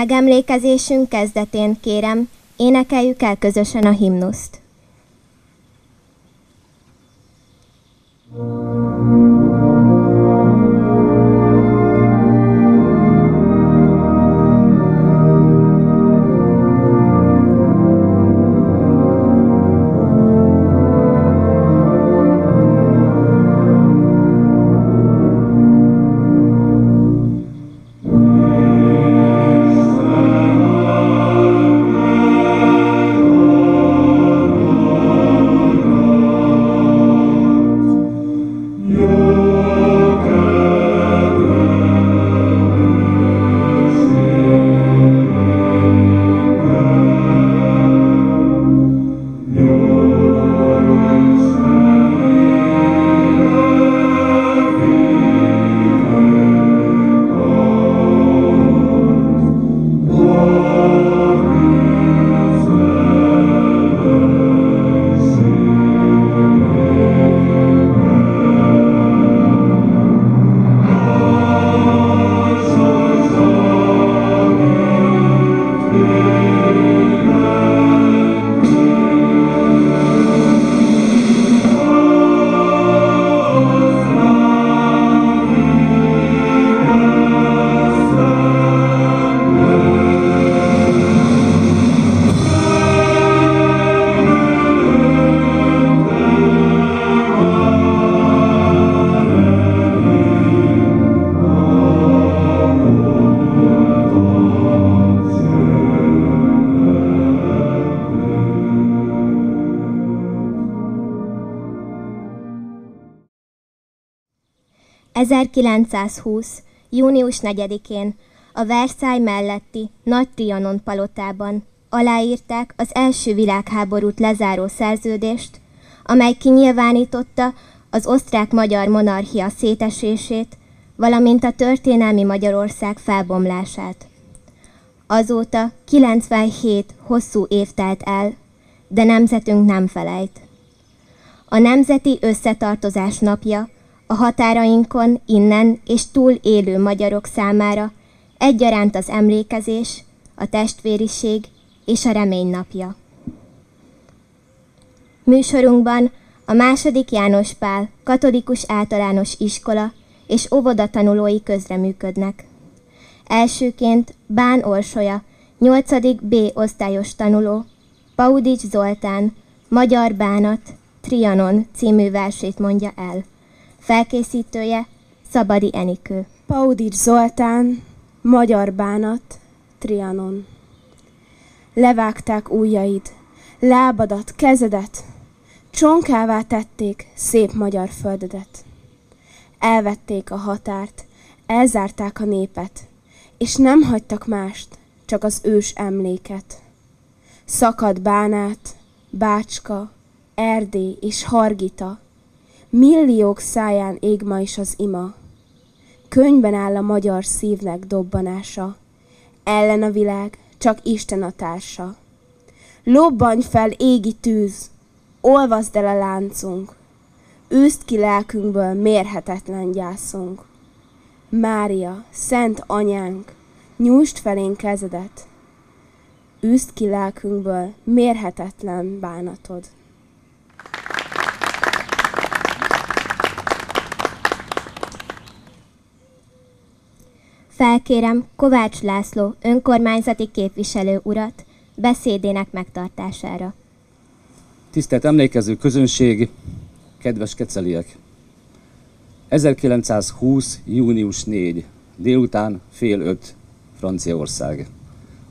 Megemlékezésünk kezdetén kérem, énekeljük el közösen a himnuszt. ...1920. június 4-én a Versailles melletti Nagy Trianon palotában aláírták az első világháborút lezáró szerződést, amely kinyilvánította az osztrák-magyar monarchia szétesését, valamint a történelmi Magyarország felbomlását. Azóta 97 hosszú év telt el, de nemzetünk nem felejt. A Nemzeti Összetartozás napja a határainkon innen és túl élő magyarok számára egyaránt az emlékezés, a testvériség és a remény napja. Műsorunkban a második János Pál katolikus általános iskola és óvoda tanulói közreműködnek. Elsőként Bán Orsolya, 8. B osztályos tanuló, Paudics Zoltán, Magyar Bánat, Trianon című versét mondja el. Felkészítője Szabadi Enikő. Paudics Zoltán, Magyar Bánat, Trianon. Levágták ujjaid, lábadat, kezedet, csonkává tették szép magyar földedet. Elvették a határt, elzárták a népet, és nem hagytak mást, csak az ős emléket. Szakad bánát, bácska, erdély és hargita, milliók száján ég ma is az ima. Könyvben áll a magyar szívnek dobbanása, ellen a világ, csak Isten a társa. Lobbanj fel égi tűz, olvasd el a láncunk, őszt ki lelkünkből mérhetetlen gyászunk. Mária, szent anyánk, nyújtsd felénk kezedet, űzt ki lelkünkből mérhetetlen bánatod. Felkérem Kovács László önkormányzati képviselő urat beszédének megtartására. Tisztelt emlékező közönség, kedves keceliek! 1920. június 4. délután fél öt Franciaország.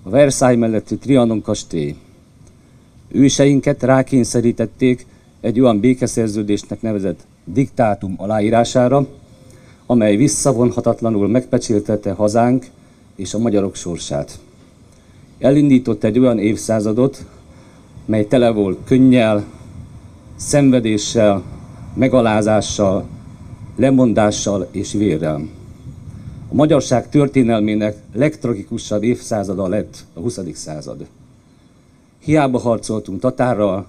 A Versailles melletti Trianon kastély. Őseinket rákényszerítették egy olyan békeszerződésnek nevezett diktátum aláírására, amely visszavonhatatlanul megpecséltette hazánk és a magyarok sorsát. Elindított egy olyan évszázadot, mely tele volt könnyel, szenvedéssel, megalázással, lemondással és vérrel. A magyarság történelmének legtragikusabb évszázada lett a 20. század. Hiába harcoltunk tatárral,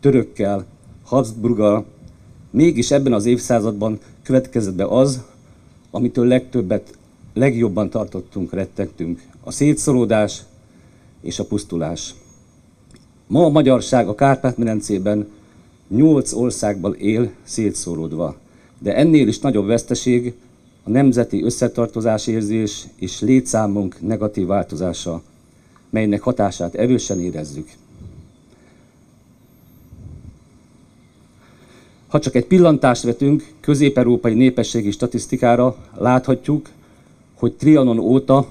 törökkel, Habsburggal, mégis ebben az évszázadban következett be az, amitől legtöbbet legjobban tartottunk, rettegtünk. A szétszolódás és a pusztulás. Ma a magyarság a Kárpát-medencében nyolc országban él szétszóródva, de ennél is nagyobb veszteség a nemzeti összetartozás érzés és létszámunk negatív változása, melynek hatását erősen érezzük. Ha csak egy pillantást vetünk közép-európai népességi statisztikára, láthatjuk, hogy Trianon óta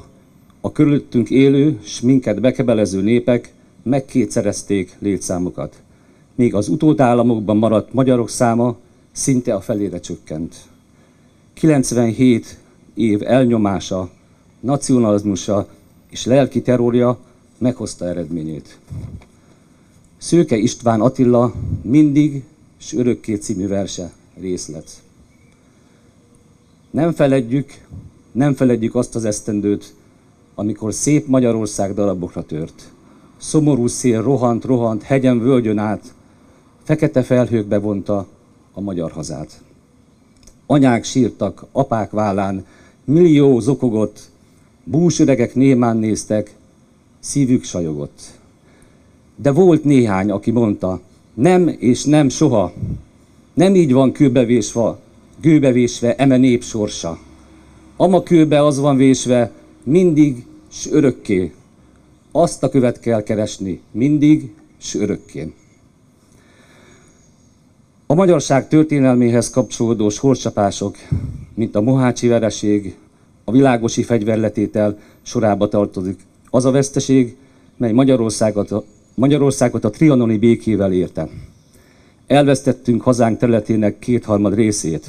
a körülöttünk élő, s minket bekebelező népek megkétszerezték létszámukat, míg az utódállamokban maradt magyarok száma szinte a felére csökkent. 97 év elnyomása, nacionalizmusa és lelki terrorja meghozta eredményét. Szőke István Attila mindig és örökké című verse részlet. Nem feledjük, nem feledjük azt az esztendőt, amikor szép Magyarország darabokra tört. Szomorú szél rohant, rohant, hegyen, völgyön át, fekete felhőkbe vonta a magyar hazát. Anyák sírtak, apák vállán, millió zokogott, búsöregek némán néztek, szívük sajogott. De volt néhány, aki mondta, nem és nem soha. Nem így van kőbevésve, gőbevésve eme nép sorsa. Ama kőbe az van vésve, mindig s örökké. Azt a követ kell keresni, mindig s örökké. A magyarság történelméhez kapcsolódó sorscsapások, mint a Mohácsi vereség, a világosi fegyverletétel sorába tartozik. Az a veszteség, mely Magyarországot Magyarországot a trianoni békével érte. Elvesztettünk hazánk területének kétharmad részét,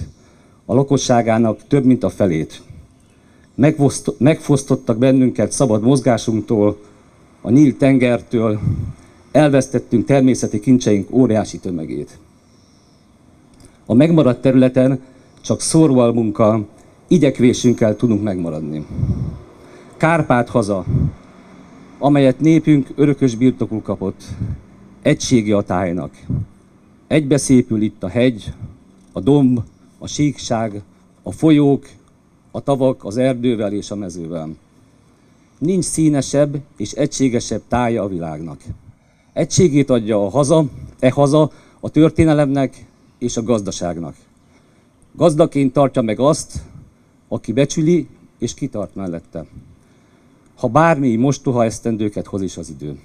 a lakosságának több mint a felét. Megfosztottak bennünket szabad mozgásunktól, a nyílt tengertől, elvesztettünk természeti kincseink óriási tömegét. A megmaradt területen csak szorvalmunkkal, igyekvésünkkel tudunk megmaradni. Kárpát haza, amelyet népünk örökös birtokul kapott, egysége a tájnak. Egybe szépül itt a hegy, a domb, a síkság, a folyók, a tavak az erdővel és a mezővel. Nincs színesebb és egységesebb tája a világnak. Egységét adja a haza, e haza a történelemnek és a gazdaságnak. Gazdaként tartja meg azt, aki becsüli és kitart mellette ha bármi mostoha esztendőket hoz is az idő.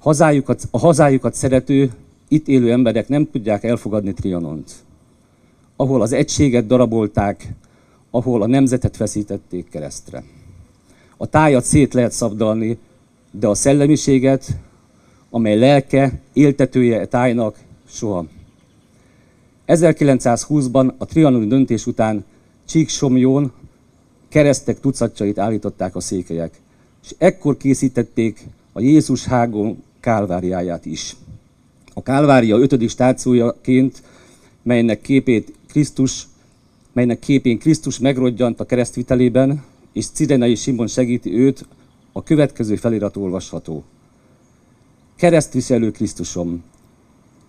Hazájukat, a hazájukat szerető, itt élő emberek nem tudják elfogadni Trianont, ahol az egységet darabolták, ahol a nemzetet feszítették keresztre. A tájat szét lehet szabdalni, de a szellemiséget, amely lelke, éltetője a tájnak, soha. 1920-ban a trianoni döntés után Csíksomjón keresztek tucatjait állították a székelyek, és ekkor készítették a Jézus hágó kálváriáját is. A kálvária ötödik stációjaként, melynek képét Krisztus, melynek képén Krisztus megrodjant a keresztvitelében, és Cirenai Simon segíti őt, a következő felirat olvasható. Keresztviselő Krisztusom,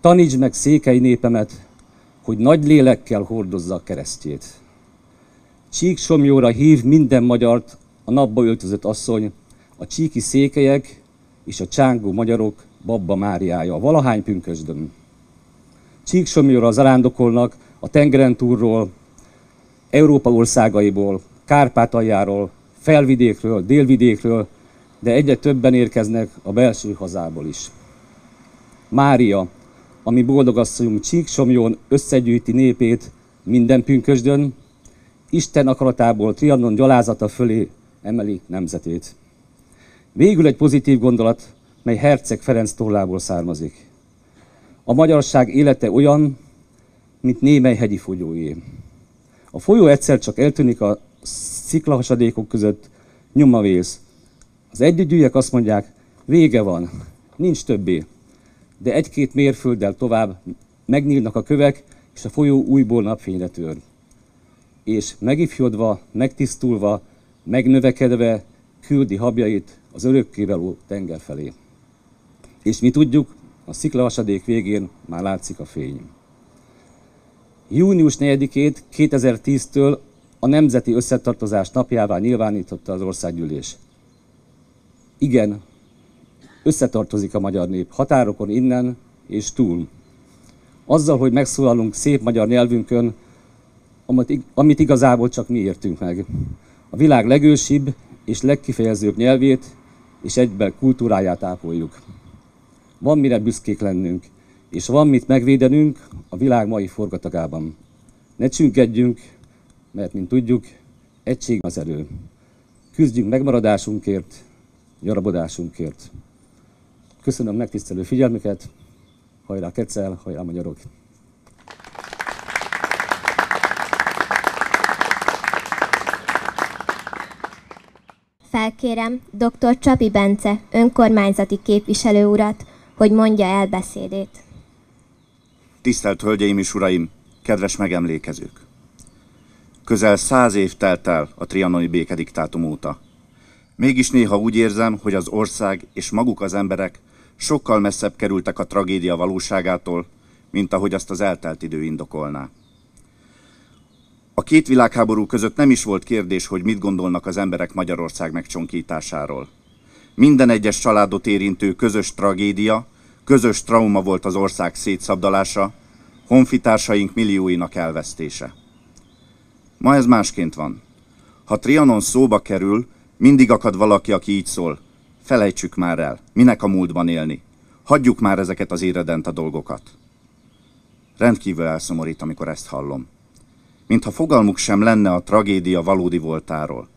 tanítsd meg székely népemet, hogy nagy lélekkel hordozza a keresztjét. Csíksomjóra hív minden magyart a napba öltözött asszony, a csíki székelyek és a csángó magyarok Babba Máriája, valahány pünkösdöm. Csíksomjóra zarándokolnak a tengeren túlról, Európa országaiból, Kárpátaljáról, felvidékről, délvidékről, de egyre többen érkeznek a belső hazából is. Mária, ami boldogasszonyunk Csíksomjón összegyűjti népét minden pünkösdön, Isten akaratából Trianon gyalázata fölé emeli nemzetét. Végül egy pozitív gondolat, mely Herceg Ferenc tollából származik. A magyarság élete olyan, mint némely hegyi folyóé. A folyó egyszer csak eltűnik a sziklahasadékok között, nyoma vész. Az együgyűek azt mondják, vége van, nincs többé. De egy-két mérfölddel tovább megnyílnak a kövek, és a folyó újból napfényre tör és megifjodva, megtisztulva, megnövekedve küldi habjait az örökkévaló tenger felé. És mi tudjuk, a sziklahasadék végén már látszik a fény. Június 4-ét 2010-től a nemzeti összetartozás napjává nyilvánította az országgyűlés. Igen, összetartozik a magyar nép, határokon innen és túl. Azzal, hogy megszólalunk szép magyar nyelvünkön, amit, amit igazából csak mi értünk meg. A világ legősibb és legkifejezőbb nyelvét és egyben kultúráját ápoljuk. Van mire büszkék lennünk, és van mit megvédenünk a világ mai forgatagában. Ne csüngedjünk, mert, mint tudjuk, egység az erő. Küzdjünk megmaradásunkért, gyarabodásunkért. Köszönöm megtisztelő figyelmüket, hajrá Kecel, hajrá magyarok! Felkérem dr. Csapi Bence, önkormányzati képviselő urat, hogy mondja el beszédét. Tisztelt Hölgyeim és Uraim, kedves megemlékezők! Közel száz év telt el a trianoni békediktátum óta. Mégis néha úgy érzem, hogy az ország és maguk az emberek sokkal messzebb kerültek a tragédia valóságától, mint ahogy azt az eltelt idő indokolná. A két világháború között nem is volt kérdés, hogy mit gondolnak az emberek Magyarország megcsonkításáról. Minden egyes családot érintő közös tragédia, közös trauma volt az ország szétszabdalása, honfitársaink millióinak elvesztése. Ma ez másként van. Ha Trianon szóba kerül, mindig akad valaki, aki így szól. Felejtsük már el, minek a múltban élni. Hagyjuk már ezeket az éredent a dolgokat. Rendkívül elszomorít, amikor ezt hallom. Mintha fogalmuk sem lenne a tragédia valódi voltáról.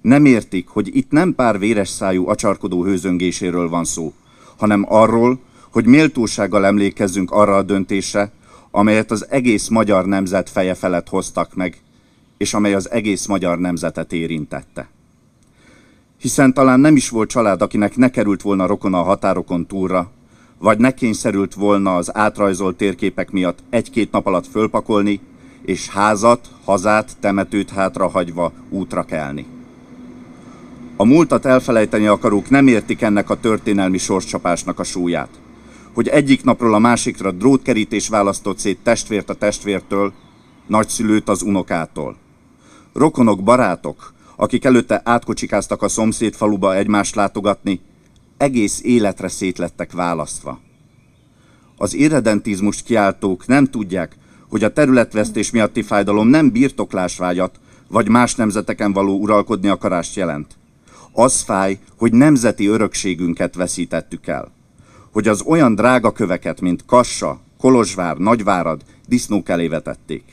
Nem értik, hogy itt nem pár véres szájú acsarkodó hőzöngéséről van szó, hanem arról, hogy méltósággal emlékezzünk arra a döntésre, amelyet az egész magyar nemzet feje felett hoztak meg, és amely az egész magyar nemzetet érintette. Hiszen talán nem is volt család, akinek ne került volna rokona a határokon túlra, vagy ne kényszerült volna az átrajzolt térképek miatt egy-két nap alatt fölpakolni, és házat, hazát, temetőt hátrahagyva útra kelni. A múltat elfelejteni akarók nem értik ennek a történelmi sorscsapásnak a súlyát. Hogy egyik napról a másikra drótkerítés választott szét testvért a testvértől, nagyszülőt az unokától. Rokonok, barátok, akik előtte átkocsikáztak a szomszéd faluba egymást látogatni, egész életre szétlettek választva. Az irredentizmust kiáltók nem tudják, hogy a területvesztés miatti fájdalom nem birtoklásvágyat, vagy más nemzeteken való uralkodni akarást jelent. Az fáj, hogy nemzeti örökségünket veszítettük el. Hogy az olyan drága köveket, mint Kassa, Kolozsvár, Nagyvárad, disznók elé vetették.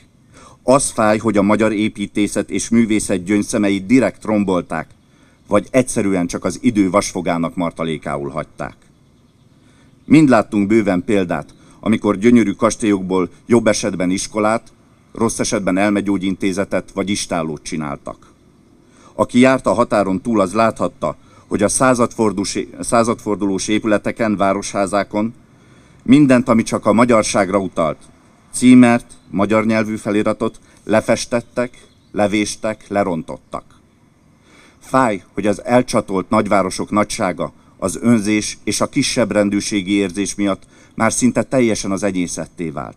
Az fáj, hogy a magyar építészet és művészet gyöngyszemeit direkt rombolták, vagy egyszerűen csak az idő vasfogának martalékául hagyták. Mind láttunk bőven példát, amikor gyönyörű kastélyokból jobb esetben iskolát, rossz esetben elmegyógyintézetet vagy istálót csináltak. Aki járt a határon túl, az láthatta, hogy a századfordulós épületeken, városházákon mindent, ami csak a magyarságra utalt, címert, magyar nyelvű feliratot lefestettek, levéstek, lerontottak. Fáj, hogy az elcsatolt nagyvárosok nagysága, az önzés és a kisebb rendűségi érzés miatt már szinte teljesen az enyészetté vált.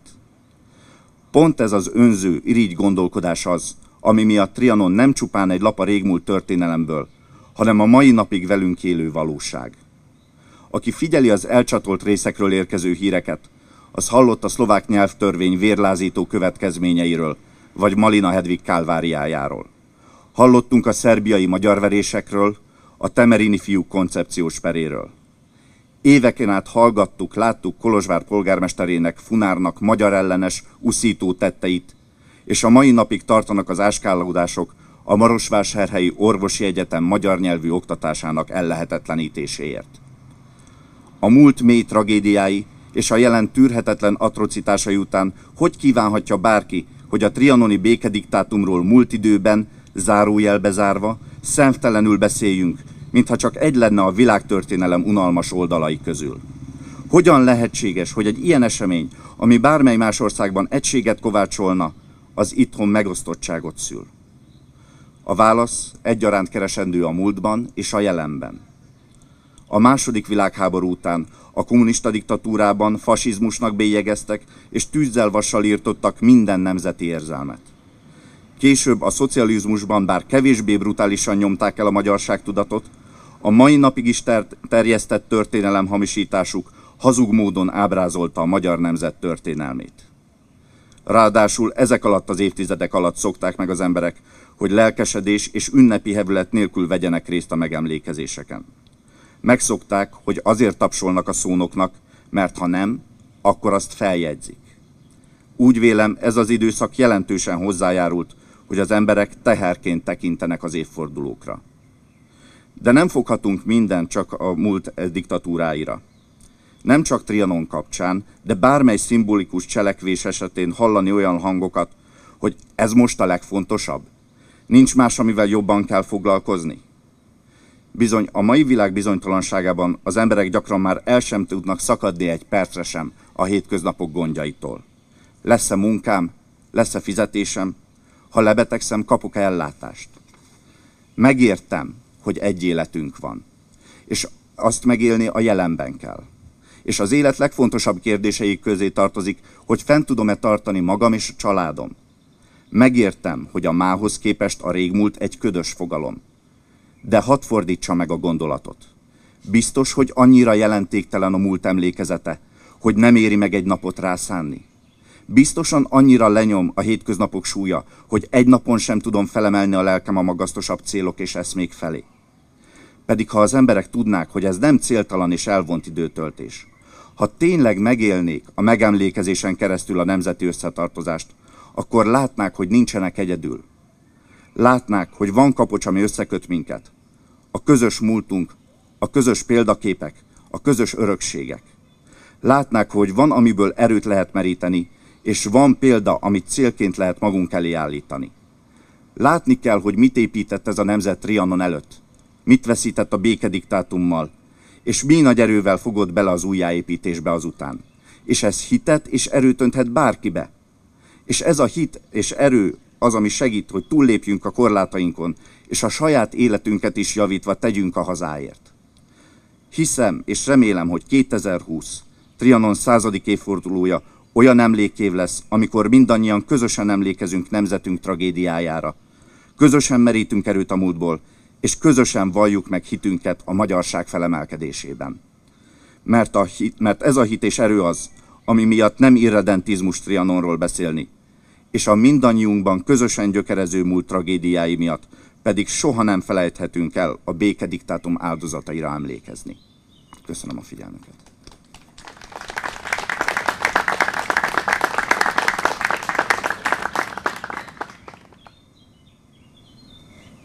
Pont ez az önző, irigy gondolkodás az, ami miatt Trianon nem csupán egy lap a régmúlt történelemből, hanem a mai napig velünk élő valóság. Aki figyeli az elcsatolt részekről érkező híreket, az hallott a szlovák nyelvtörvény vérlázító következményeiről, vagy Malina Hedvig kálváriájáról. Hallottunk a szerbiai magyarverésekről, a temerini fiúk koncepciós peréről. Éveken át hallgattuk, láttuk Kolozsvár polgármesterének, Funárnak magyar ellenes, uszító tetteit, és a mai napig tartanak az áskálódások a Marosvásárhelyi Orvosi Egyetem magyar nyelvű oktatásának ellehetetlenítéséért. A múlt mély tragédiái és a jelen tűrhetetlen atrocitásai után hogy kívánhatja bárki, hogy a trianoni békediktátumról múlt időben, zárójelbe zárva, szemtelenül beszéljünk, mintha csak egy lenne a világtörténelem unalmas oldalai közül. Hogyan lehetséges, hogy egy ilyen esemény, ami bármely más országban egységet kovácsolna, az itthon megosztottságot szül? A válasz egyaránt keresendő a múltban és a jelenben. A második világháború után a kommunista diktatúrában fasizmusnak bélyegeztek és tűzzel vassal írtottak minden nemzeti érzelmet. Később a szocializmusban bár kevésbé brutálisan nyomták el a magyarság tudatot, a mai napig is ter- terjesztett történelem hamisításuk hazug módon ábrázolta a magyar nemzet történelmét. Ráadásul ezek alatt az évtizedek alatt szokták meg az emberek, hogy lelkesedés és ünnepi hevület nélkül vegyenek részt a megemlékezéseken. Megszokták, hogy azért tapsolnak a szónoknak, mert ha nem, akkor azt feljegyzik. Úgy vélem, ez az időszak jelentősen hozzájárult, hogy az emberek teherként tekintenek az évfordulókra. De nem foghatunk mindent csak a múlt diktatúráira. Nem csak Trianon kapcsán, de bármely szimbolikus cselekvés esetén hallani olyan hangokat, hogy ez most a legfontosabb. Nincs más, amivel jobban kell foglalkozni. Bizony, a mai világ bizonytalanságában az emberek gyakran már el sem tudnak szakadni egy percre sem a hétköznapok gondjaitól. Lesz-e munkám, lesz-e fizetésem, ha lebetegszem, kapok-e ellátást. Megértem, hogy egy életünk van, és azt megélni a jelenben kell. És az élet legfontosabb kérdései közé tartozik, hogy fent tudom-e tartani magam és a családom. Megértem, hogy a mához képest a régmúlt egy ködös fogalom. De hadd fordítsa meg a gondolatot. Biztos, hogy annyira jelentéktelen a múlt emlékezete, hogy nem éri meg egy napot rászánni. Biztosan annyira lenyom a hétköznapok súlya, hogy egy napon sem tudom felemelni a lelkem a magasztosabb célok és eszmék felé. Pedig ha az emberek tudnák, hogy ez nem céltalan és elvont időtöltés, ha tényleg megélnék a megemlékezésen keresztül a nemzeti összetartozást, akkor látnák, hogy nincsenek egyedül. Látnák, hogy van kapocs, ami összeköt minket. A közös múltunk, a közös példaképek, a közös örökségek. Látnák, hogy van, amiből erőt lehet meríteni, és van példa, amit célként lehet magunk elé állítani. Látni kell, hogy mit épített ez a nemzet Trianon előtt, mit veszített a békediktátummal, és mi nagy erővel fogott bele az újjáépítésbe azután. És ez hitet és erőt önthet bárkibe. És ez a hit és erő az, ami segít, hogy túllépjünk a korlátainkon, és a saját életünket is javítva tegyünk a hazáért. Hiszem és remélem, hogy 2020 Trianon századik évfordulója olyan emlékév lesz, amikor mindannyian közösen emlékezünk nemzetünk tragédiájára. Közösen merítünk erőt a múltból, és közösen valljuk meg hitünket a magyarság felemelkedésében. Mert, a hit, mert ez a hit és erő az, ami miatt nem irredentizmus Trianonról beszélni, és a mindannyiunkban közösen gyökerező múlt tragédiái miatt pedig soha nem felejthetünk el a békediktátum áldozataira emlékezni. Köszönöm a figyelmüket.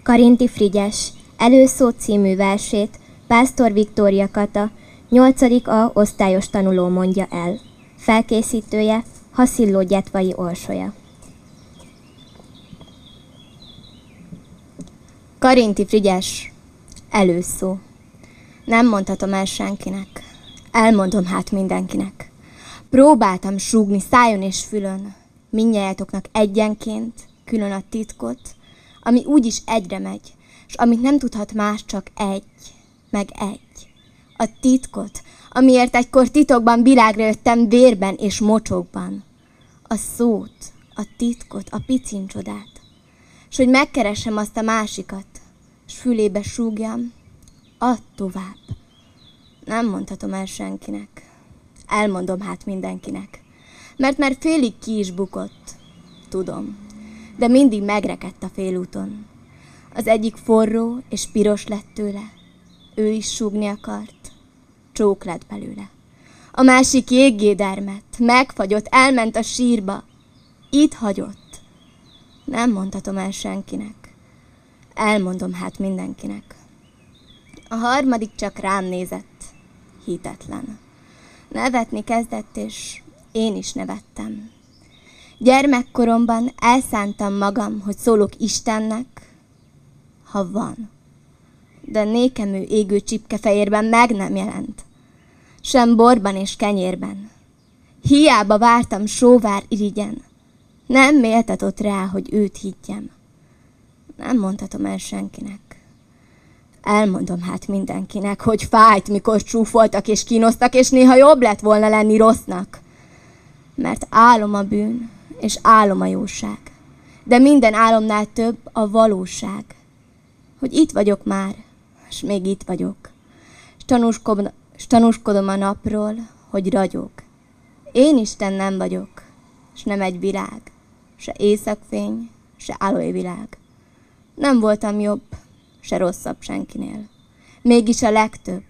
Karinti Frigyes, Előszó című versét Pásztor Viktória Kata, 8. A osztályos tanuló mondja el. Felkészítője Haszilló Gyetvai Orsolya. Karinti Frigyes, előszó. Nem mondhatom el senkinek. Elmondom hát mindenkinek. Próbáltam súgni szájon és fülön, minnyájátoknak egyenként, külön a titkot, ami úgyis egyre megy, és amit nem tudhat más, csak egy, meg egy. A titkot, amiért egykor titokban világra jöttem vérben és mocsokban. A szót, a titkot, a picincsodát. És hogy megkeresem azt a másikat, és fülébe súgjam, add tovább. Nem mondhatom el senkinek. Elmondom hát mindenkinek. Mert már félig ki is bukott. Tudom de mindig megrekedt a félúton. Az egyik forró és piros lett tőle, ő is súgni akart, csók lett belőle. A másik jéggé dermett, megfagyott, elment a sírba, itt hagyott. Nem mondhatom el senkinek, elmondom hát mindenkinek. A harmadik csak rám nézett, hitetlen. Nevetni kezdett, és én is nevettem. Gyermekkoromban elszántam magam, hogy szólok Istennek, ha van. De nékem ő égő csipkefehérben meg nem jelent. Sem borban és kenyérben. Hiába vártam sóvár irigyen. Nem méltatott rá, hogy őt higgyem. Nem mondhatom el senkinek. Elmondom hát mindenkinek, hogy fájt, mikor csúfoltak és kínosztak, és néha jobb lett volna lenni rossznak. Mert álom a bűn, és álom a jóság. de minden álomnál több a valóság. Hogy itt vagyok már, és még itt vagyok. És tanúskodom, tanúskodom a napról, hogy ragyog. Én Isten nem vagyok, és nem egy világ, se éjszakfény, se álói világ. Nem voltam jobb, se rosszabb senkinél. Mégis a legtöbb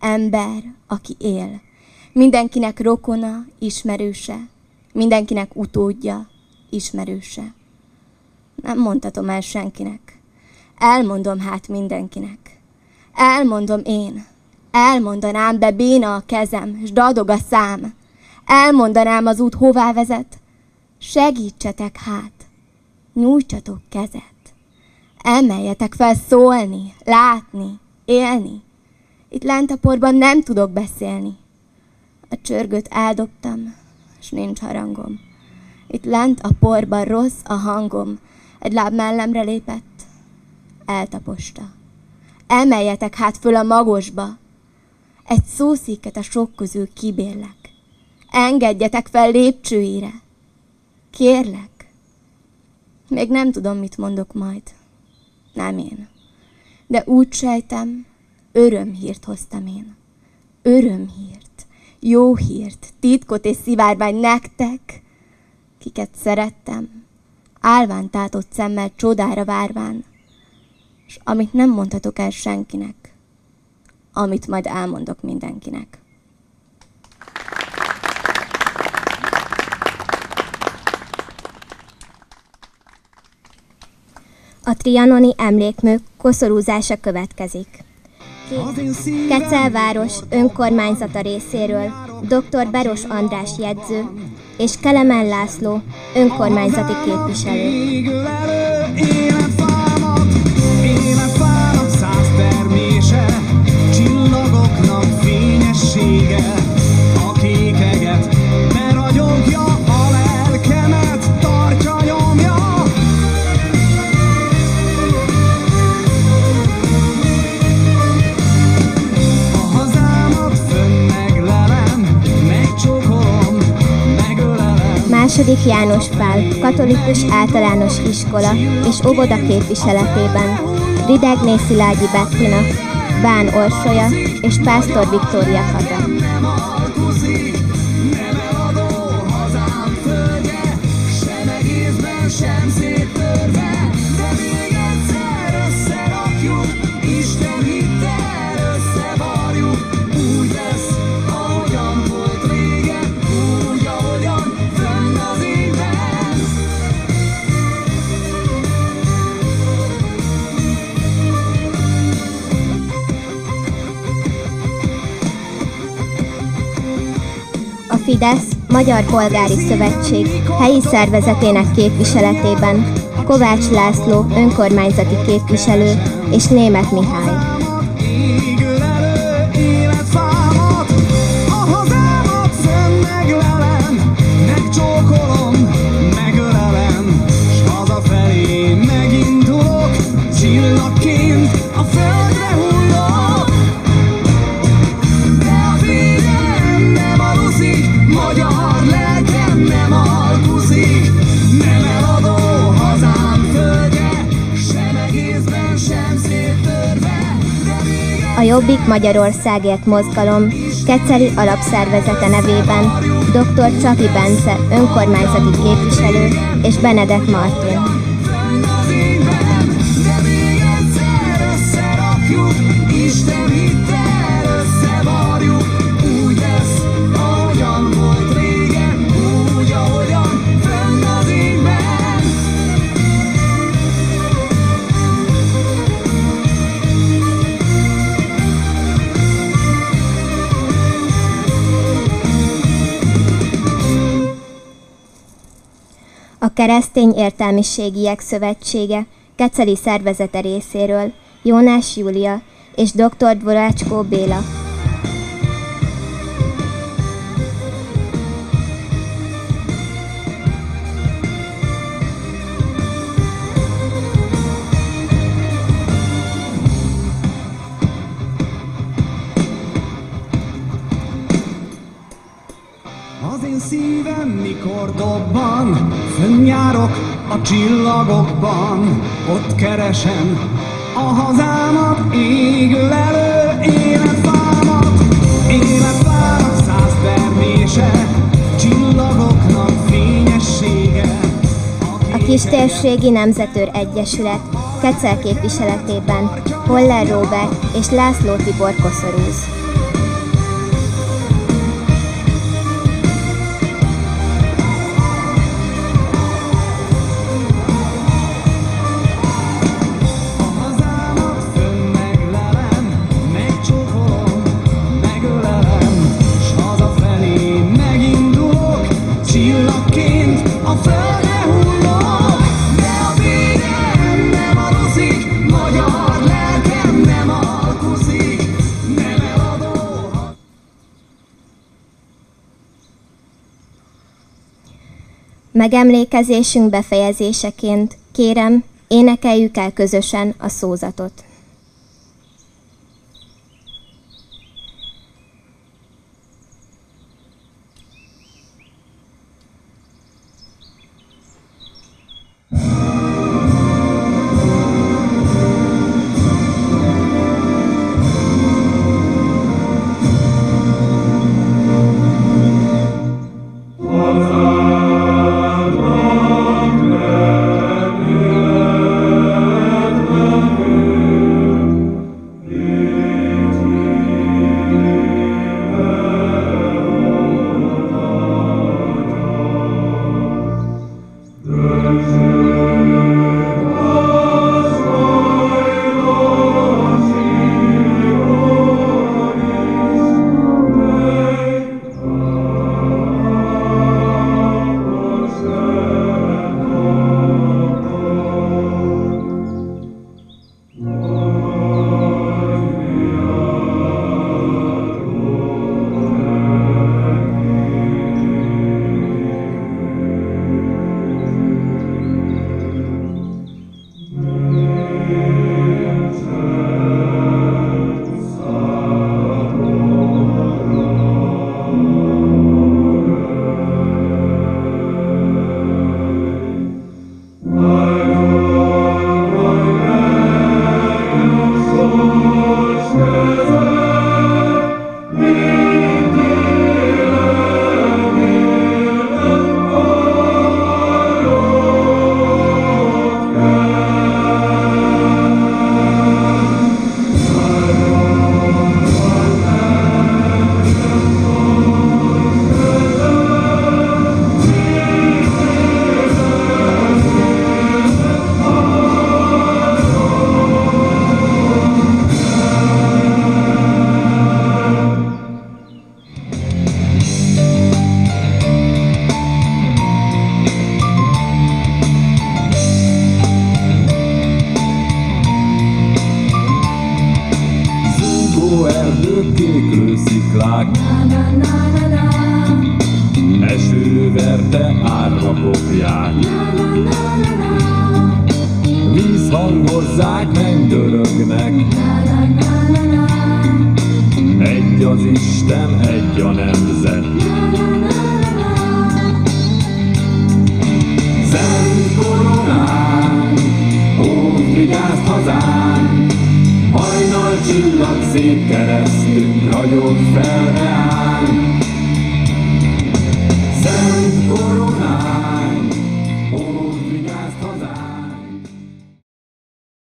ember, aki él. Mindenkinek rokona, ismerőse, mindenkinek utódja, ismerőse. Nem mondhatom el senkinek. Elmondom hát mindenkinek. Elmondom én. Elmondanám, de béna a kezem, s dadog a szám. Elmondanám az út hová vezet. Segítsetek hát. Nyújtsatok kezet. Emeljetek fel szólni, látni, élni. Itt lent a porban nem tudok beszélni. A csörgöt eldobtam, és nincs harangom. Itt lent a porban rossz a hangom. Egy láb mellemre lépett, eltaposta. Emeljetek hát föl a magosba. Egy szószéket a sok közül kibérlek. Engedjetek fel lépcsőire. Kérlek. Még nem tudom, mit mondok majd. Nem én. De úgy sejtem, örömhírt hoztam én. Örömhírt, jó hírt, titkot és szivárvány nektek, kiket szerettem, álván tátott szemmel csodára várván, és amit nem mondhatok el senkinek, amit majd elmondok mindenkinek. A trianoni emlékmű koszorúzása következik. Kecelváros önkormányzata részéről dr. Beros András jegyző és Kelemen László önkormányzati képviselő. Fényessége, Második János Pál katolikus általános iskola és óvoda képviseletében Ridegné Szilágyi Bettina, Bán Orsolya és Pásztor Viktória Kata. Fidesz Magyar Polgári Szövetség helyi szervezetének képviseletében Kovács László önkormányzati képviselő és Német Mihály. Jobbik Magyarországért mozgalom Keceli alapszervezete nevében dr. Csapi Bence önkormányzati képviselő és Benedek Martin. A Keresztény Értelmiségiek Szövetsége Keceli szervezete részéről Jónás Júlia és dr. Dvorácskó Béla. Fönnjárok a csillagokban, ott keresem a hazámat, égő elő életfámat, életfámat száz termése, csillagoknak fényessége. A Kistérségi Nemzetőr Egyesület Kecel képviseletében Holler Róbert és László Tibor koszorúz. Megemlékezésünk befejezéseként kérem, énekeljük el közösen a szózatot.